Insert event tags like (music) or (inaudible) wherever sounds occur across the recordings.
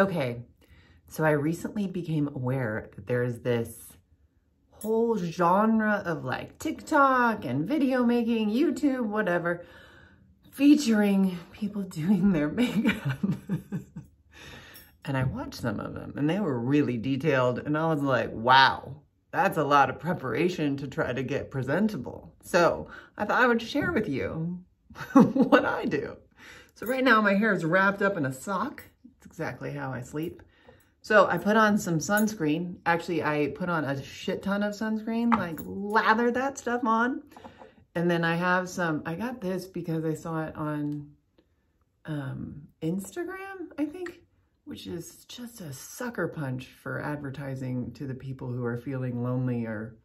Okay, so I recently became aware that there's this whole genre of like TikTok and video making, YouTube, whatever, featuring people (laughs) doing their makeup. (laughs) and I watched some of them and they were really detailed and I was like, wow, that's a lot of preparation to try to get presentable. So I thought I would share with you (laughs) what I do. So right now my hair is wrapped up in a sock. It's exactly how I sleep. So I put on some sunscreen. Actually, I put on a shit ton of sunscreen, like lather that stuff on. And then I have some, I got this because I saw it on um, Instagram, I think, which is just a sucker punch for advertising to the people who are feeling lonely or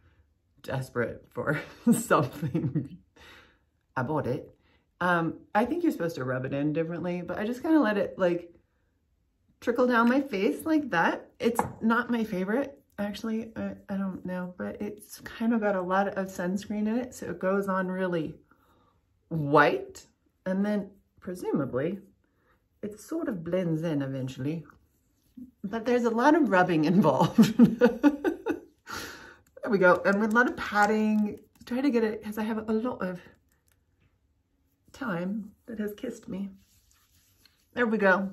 desperate for (laughs) something. I bought it. Um, I think you're supposed to rub it in differently, but I just kind of let it like trickle down my face like that. It's not my favorite, actually. I, I don't know, but it's kind of got a lot of sunscreen in it, so it goes on really white. And then, presumably, it sort of blends in eventually. But there's a lot of rubbing (laughs) involved. there we go. And with a lot of patting, try to get it, because I have a lot of time that has kissed me. There we go.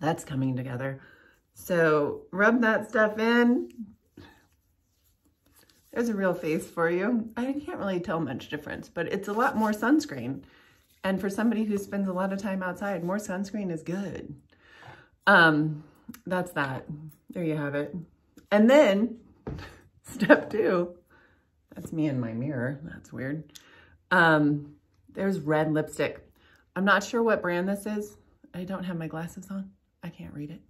That's coming together. So rub that stuff in. There's a real face for you. I can't really tell much difference, but it's a lot more sunscreen. And for somebody who spends a lot of time outside, more sunscreen is good. Um, that's that. There you have it. And then (laughs) step two, that's me in my mirror. That's weird. Um, there's red lipstick. I'm not sure what brand this is. I don't have my glasses on. I can't read it.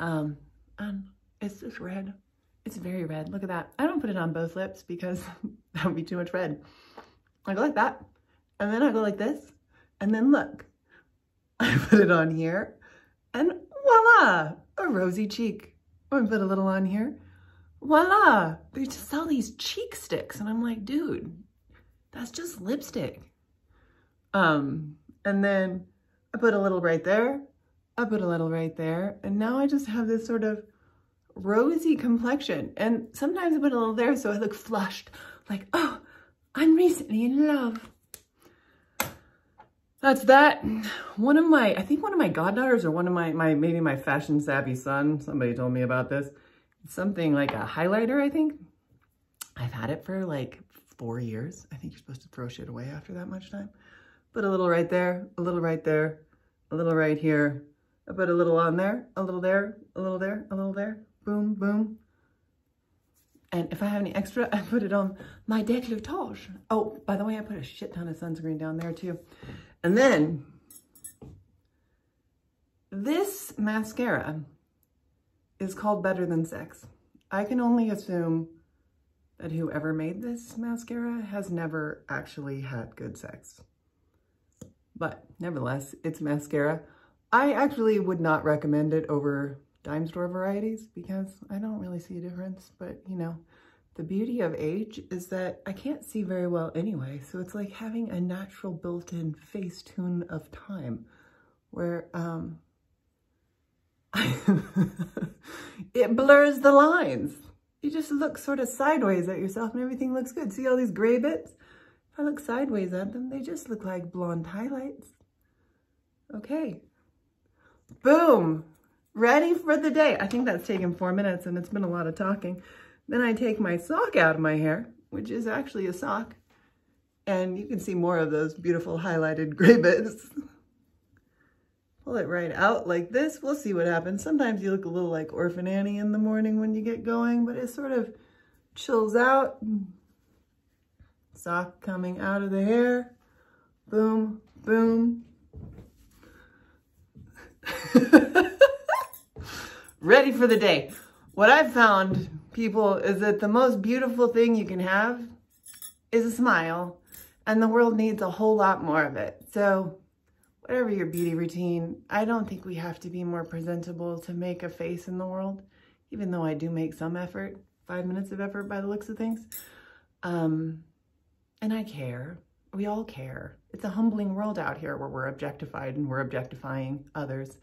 Um, and it's just red. It's very red. Look at that. I don't put it on both lips because (laughs) that would be too much red. I go like that. And then I go like this. And then look, (laughs) I put it on here and voila, a rosy cheek. I put a little on here. Voila, they just sell these cheek sticks. And I'm like, dude, that's just lipstick. Um, and then I put a little right there. I put a little right there. And now I just have this sort of rosy complexion. And sometimes I put a little there so I look flushed. Like, oh, I'm recently in love. That's that. One of my, I think one of my goddaughters or one of my, my maybe my fashion savvy son, somebody told me about this. Something like a highlighter, I think. I've had it for like four years. I think you're supposed to throw shit away after that much time. Put a little right there, a little right there, a little right here. I put a little on there, a little there, a little there, a little there. Boom, boom. And if I have any extra, I put it on my décolletage. Oh, by the way, I put a shit ton of sunscreen down there too. And then this mascara is called Better Than Sex. I can only assume that whoever made this mascara has never actually had good sex. But nevertheless, it's mascara. I actually would not recommend it over dime store varieties because I don't really see a difference. But, you know, the beauty of age is that I can't see very well anyway. So it's like having a natural built-in Facetune of time where um, (laughs) it blurs the lines. You just look sort of sideways at yourself and everything looks good. See all these gray bits? I look sideways at them, they just look like blonde highlights. Okay. Boom. Ready for the day. I think that's taken four minutes and it's been a lot of talking. Then I take my sock out of my hair, which is actually a sock. And you can see more of those beautiful highlighted gray bits. (laughs) Pull it right out like this. We'll see what happens. Sometimes you look a little like Orphan Annie in the morning when you get going, but it sort of chills out. Sock coming out of the hair. Boom, boom. (laughs) Ready for the day. What I've found, people, is that the most beautiful thing you can have is a smile. And the world needs a whole lot more of it. So whatever your beauty routine, I don't think we have to be more presentable to make a face in the world, even though I do make some effort, five minutes of effort by the looks of things. Um, and I care. We all care. It's a humbling world out here where we're objectified and we're objectifying others.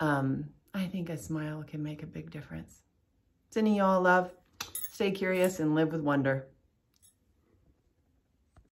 Um, I think a smile can make a big difference. Sending you all love. Stay curious and live with wonder.